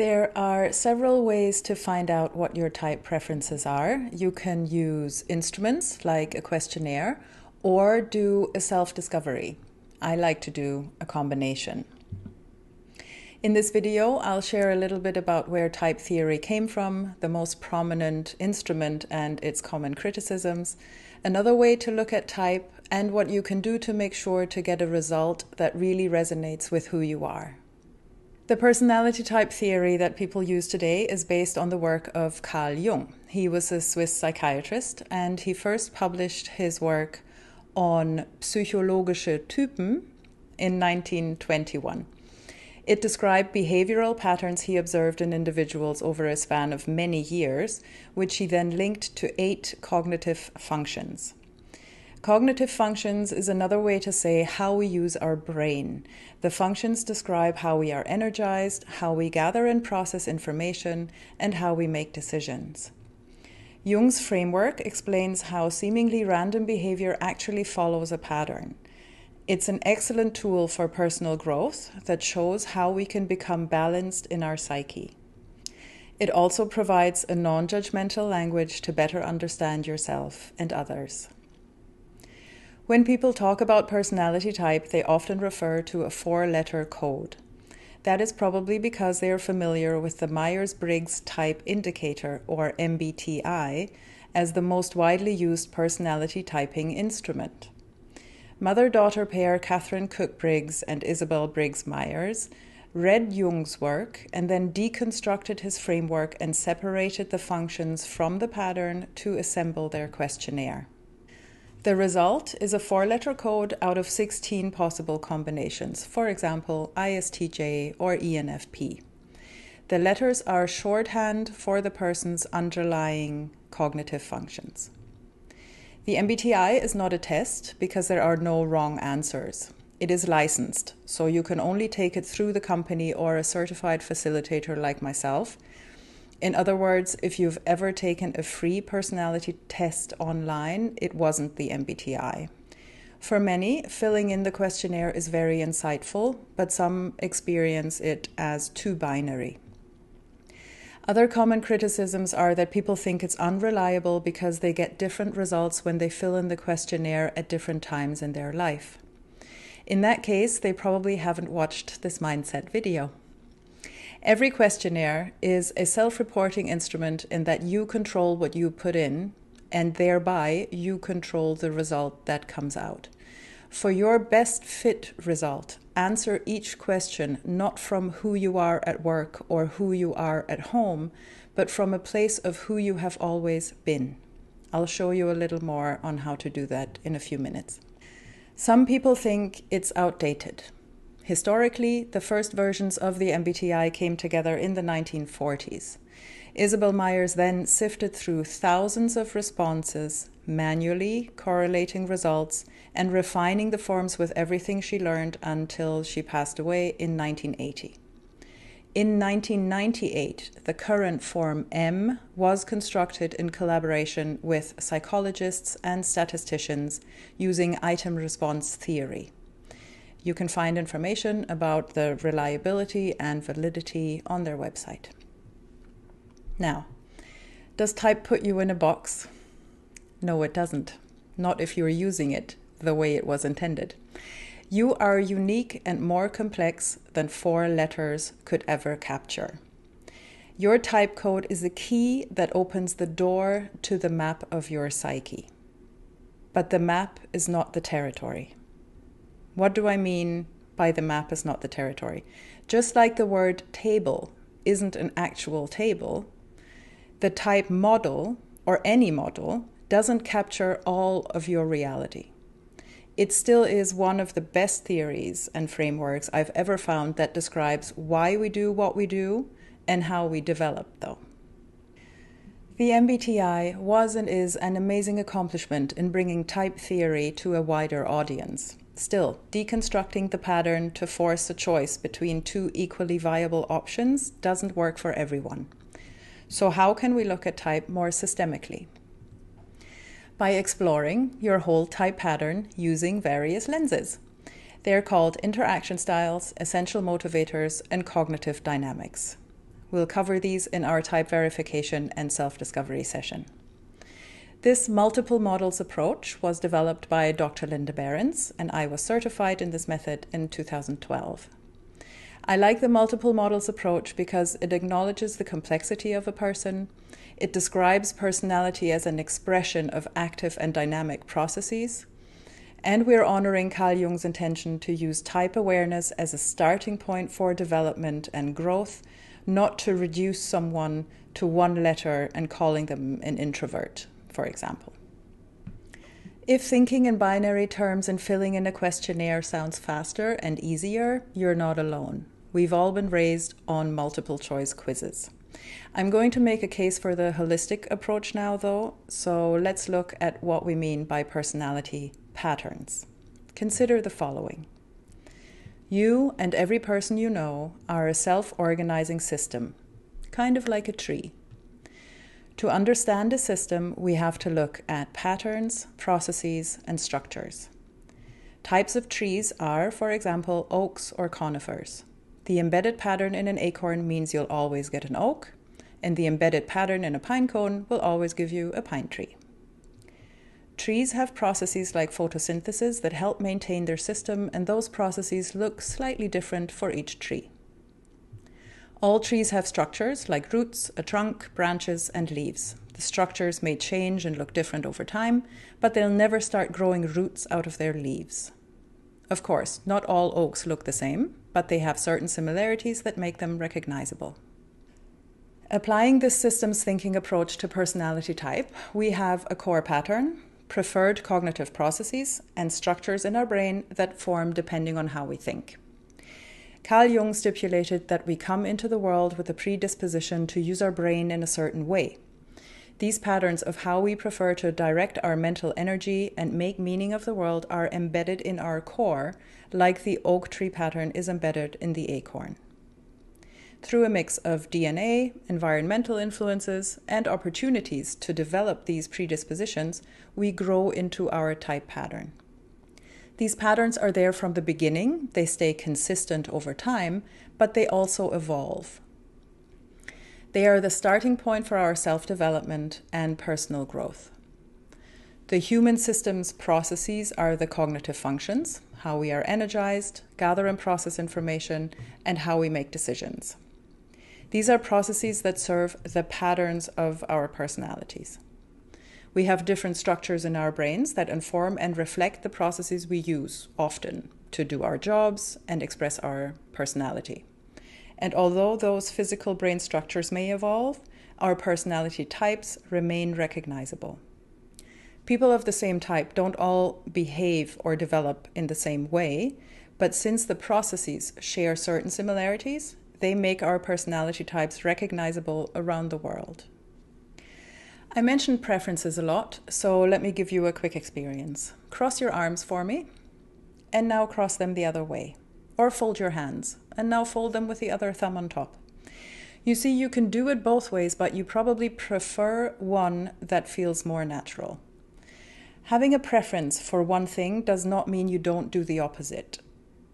There are several ways to find out what your type preferences are. You can use instruments like a questionnaire or do a self discovery. I like to do a combination. In this video, I'll share a little bit about where type theory came from, the most prominent instrument and its common criticisms, another way to look at type, and what you can do to make sure to get a result that really resonates with who you are. The personality type theory that people use today is based on the work of Carl Jung. He was a Swiss psychiatrist and he first published his work on psychologische Typen in 1921. It described behavioral patterns he observed in individuals over a span of many years, which he then linked to eight cognitive functions. Cognitive functions is another way to say how we use our brain. The functions describe how we are energized, how we gather and process information, and how we make decisions. Jung's framework explains how seemingly random behavior actually follows a pattern. It's an excellent tool for personal growth that shows how we can become balanced in our psyche. It also provides a non judgmental language to better understand yourself and others. When people talk about personality type, they often refer to a four letter code. That is probably because they are familiar with the Myers Briggs Type Indicator, or MBTI, as the most widely used personality typing instrument. Mother daughter pair Katharine Cook Briggs and Isabel Briggs Myers read Jung's work and then deconstructed his framework and separated the functions from the pattern to assemble their questionnaire. The result is a four letter code out of 16 possible combinations, for example, ISTJ or ENFP. The letters are shorthand for the person's underlying cognitive functions. The MBTI is not a test because there are no wrong answers. It is licensed, so you can only take it through the company or a certified facilitator like myself in other words, if you've ever taken a free personality test online, it wasn't the MBTI. For many, filling in the questionnaire is very insightful, but some experience it as too binary. Other common criticisms are that people think it's unreliable because they get different results when they fill in the questionnaire at different times in their life. In that case, they probably haven't watched this mindset video. Every questionnaire is a self reporting instrument in that you control what you put in, and thereby you control the result that comes out. For your best fit result, answer each question not from who you are at work or who you are at home, but from a place of who you have always been. I'll show you a little more on how to do that in a few minutes. Some people think it's outdated. Historically, the first versions of the MBTI came together in the 1940s. Isabel Myers then sifted through thousands of responses, manually correlating results and refining the forms with everything she learned until she passed away in 1980. In 1998, the current form M was constructed in collaboration with psychologists and statisticians using item response theory. You can find information about the reliability and validity on their website. Now, does type put you in a box? No, it doesn't. Not if you're using it the way it was intended. You are unique and more complex than four letters could ever capture. Your type code is a key that opens the door to the map of your psyche. But the map is not the territory. What do I mean by the map is not the territory? Just like the word table isn't an actual table, the type model or any model doesn't capture all of your reality. It still is one of the best theories and frameworks I've ever found that describes why we do what we do and how we develop, though. The MBTI was and is an amazing accomplishment in bringing type theory to a wider audience. Still, deconstructing the pattern to force a choice between two equally viable options doesn't work for everyone. So, how can we look at type more systemically? By exploring your whole type pattern using various lenses. They are called interaction styles, essential motivators, and cognitive dynamics. We'll cover these in our type verification and self discovery session. This multiple models approach was developed by Dr. Linda Berens, and I was certified in this method in 2012. I like the multiple models approach because it acknowledges the complexity of a person. It describes personality as an expression of active and dynamic processes. And we're honoring Carl Jung's intention to use type awareness as a starting point for development and growth, not to reduce someone to one letter and calling them an introvert for example. If thinking in binary terms and filling in a questionnaire sounds faster and easier, you're not alone. We've all been raised on multiple choice quizzes. I'm going to make a case for the holistic approach now, though, so let's look at what we mean by personality patterns. Consider the following You and every person you know are a self organizing system, kind of like a tree. To understand a system, we have to look at patterns, processes, and structures. Types of trees are, for example, oaks or conifers. The embedded pattern in an acorn means you'll always get an oak, and the embedded pattern in a pine cone will always give you a pine tree. Trees have processes like photosynthesis that help maintain their system, and those processes look slightly different for each tree. All trees have structures like roots, a trunk, branches, and leaves. The structures may change and look different over time, but they'll never start growing roots out of their leaves. Of course, not all oaks look the same, but they have certain similarities that make them recognizable. Applying this systems thinking approach to personality type, we have a core pattern, preferred cognitive processes, and structures in our brain that form depending on how we think. Carl Jung stipulated that we come into the world with a predisposition to use our brain in a certain way. These patterns of how we prefer to direct our mental energy and make meaning of the world are embedded in our core, like the oak tree pattern is embedded in the acorn. Through a mix of DNA, environmental influences, and opportunities to develop these predispositions, we grow into our type pattern. These patterns are there from the beginning, they stay consistent over time, but they also evolve. They are the starting point for our self development and personal growth. The human system's processes are the cognitive functions, how we are energized, gather and process information, and how we make decisions. These are processes that serve the patterns of our personalities. We have different structures in our brains that inform and reflect the processes we use often to do our jobs and express our personality. And although those physical brain structures may evolve, our personality types remain recognizable. People of the same type don't all behave or develop in the same way, but since the processes share certain similarities, they make our personality types recognizable around the world. I mentioned preferences a lot, so let me give you a quick experience. Cross your arms for me, and now cross them the other way. Or fold your hands, and now fold them with the other thumb on top. You see, you can do it both ways, but you probably prefer one that feels more natural. Having a preference for one thing does not mean you don't do the opposite.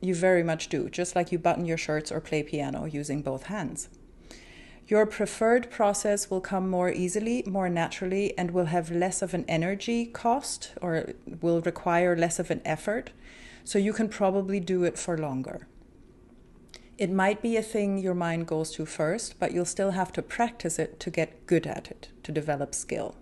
You very much do, just like you button your shirts or play piano using both hands. Your preferred process will come more easily, more naturally, and will have less of an energy cost or will require less of an effort. So you can probably do it for longer. It might be a thing your mind goes to first, but you'll still have to practice it to get good at it, to develop skill.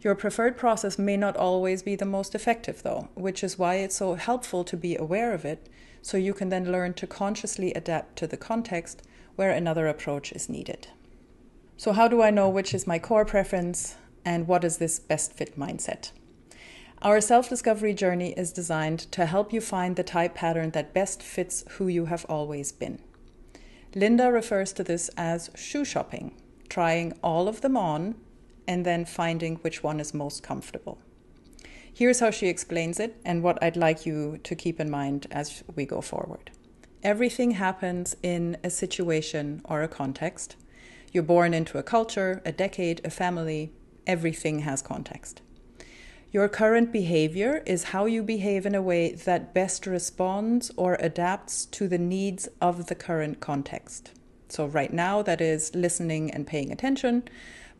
Your preferred process may not always be the most effective, though, which is why it's so helpful to be aware of it so you can then learn to consciously adapt to the context where another approach is needed. So, how do I know which is my core preference and what is this best fit mindset? Our self discovery journey is designed to help you find the type pattern that best fits who you have always been. Linda refers to this as shoe shopping, trying all of them on and then finding which one is most comfortable. Here's how she explains it and what I'd like you to keep in mind as we go forward. Everything happens in a situation or a context. You're born into a culture, a decade, a family. Everything has context. Your current behavior is how you behave in a way that best responds or adapts to the needs of the current context. So, right now, that is listening and paying attention,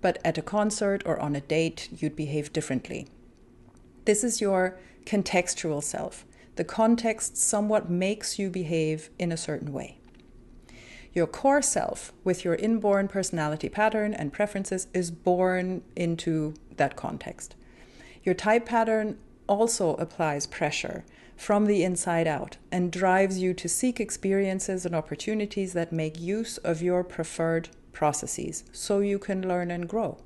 but at a concert or on a date, you'd behave differently. This is your contextual self. The context somewhat makes you behave in a certain way. Your core self, with your inborn personality pattern and preferences, is born into that context. Your type pattern also applies pressure from the inside out and drives you to seek experiences and opportunities that make use of your preferred processes so you can learn and grow.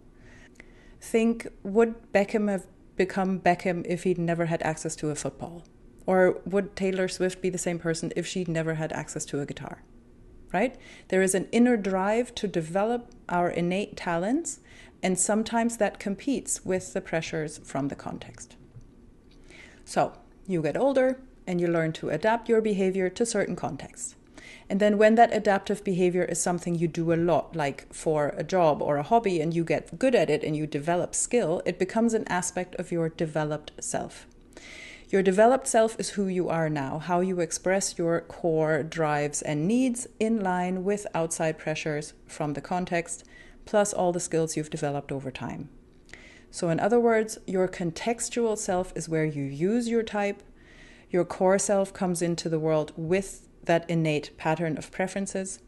Think would Beckham have become Beckham if he'd never had access to a football? Or would Taylor Swift be the same person if she'd never had access to a guitar? right? There is an inner drive to develop our innate talents, and sometimes that competes with the pressures from the context. So, you get older and you learn to adapt your behavior to certain contexts. And then, when that adaptive behavior is something you do a lot, like for a job or a hobby, and you get good at it and you develop skill, it becomes an aspect of your developed self. Your developed self is who you are now, how you express your core drives and needs in line with outside pressures from the context, plus all the skills you've developed over time. So, in other words, your contextual self is where you use your type. Your core self comes into the world with that innate pattern of preferences.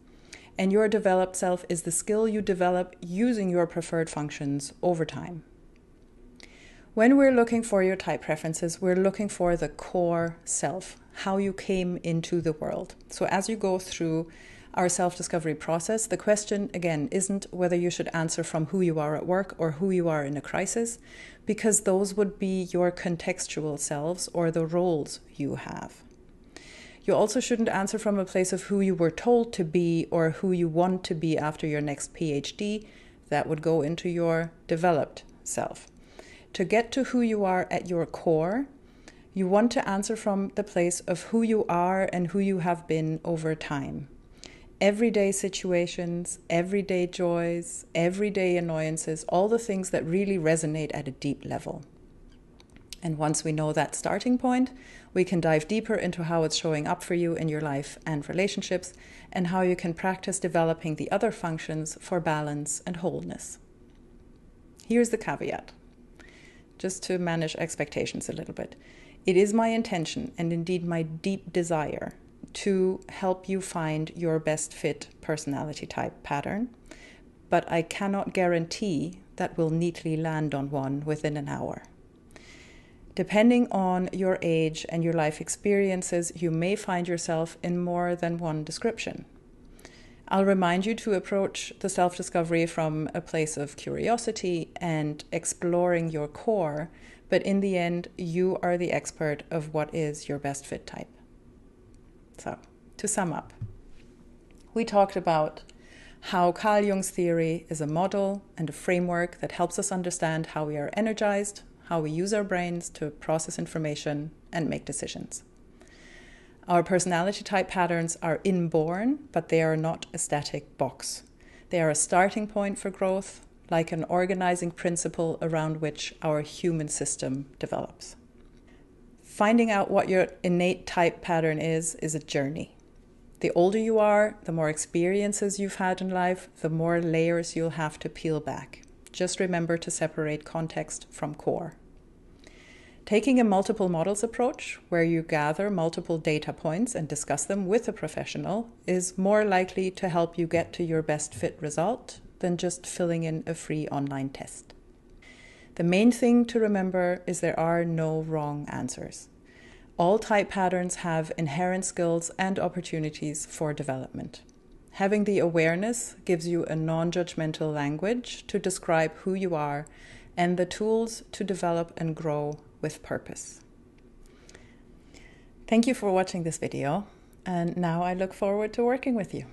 And your developed self is the skill you develop using your preferred functions over time. When we're looking for your type preferences, we're looking for the core self, how you came into the world. So as you go through our self discovery process, the question again isn't whether you should answer from who you are at work or who you are in a crisis, because those would be your contextual selves or the roles you have. You also shouldn't answer from a place of who you were told to be or who you want to be after your next PhD. That would go into your developed self to get to who you are at your core, you want to answer from the place of who you are and who you have been over time. Everyday situations, everyday joys, everyday annoyances, all the things that really resonate at a deep level. And once we know that starting point, we can dive deeper into how it's showing up for you in your life and relationships, and how you can practice developing the other functions for balance and wholeness. Here's the caveat just to manage expectations a little bit. It is my intention and indeed my deep desire to help you find your best fit personality type pattern, but I cannot guarantee that we'll neatly land on one within an hour. Depending on your age and your life experiences, you may find yourself in more than one description. I'll remind you to approach the self discovery from a place of curiosity and exploring your core, but in the end, you are the expert of what is your best fit type. So, to sum up, we talked about how Carl Jung's theory is a model and a framework that helps us understand how we are energized, how we use our brains to process information and make decisions. Our personality type patterns are inborn, but they are not a static box. They are a starting point for growth, like an organizing principle around which our human system develops. Finding out what your innate type pattern is is a journey. The older you are, the more experiences you've had in life, the more layers you'll have to peel back. Just remember to separate context from core. Taking a multiple models approach, where you gather multiple data points and discuss them with a professional, is more likely to help you get to your best fit result than just filling in a free online test. The main thing to remember is there are no wrong answers. All type patterns have inherent skills and opportunities for development. Having the awareness gives you a non judgmental language to describe who you are and the tools to develop and grow with purpose. Thank you for watching this video, and now I look forward to working with you.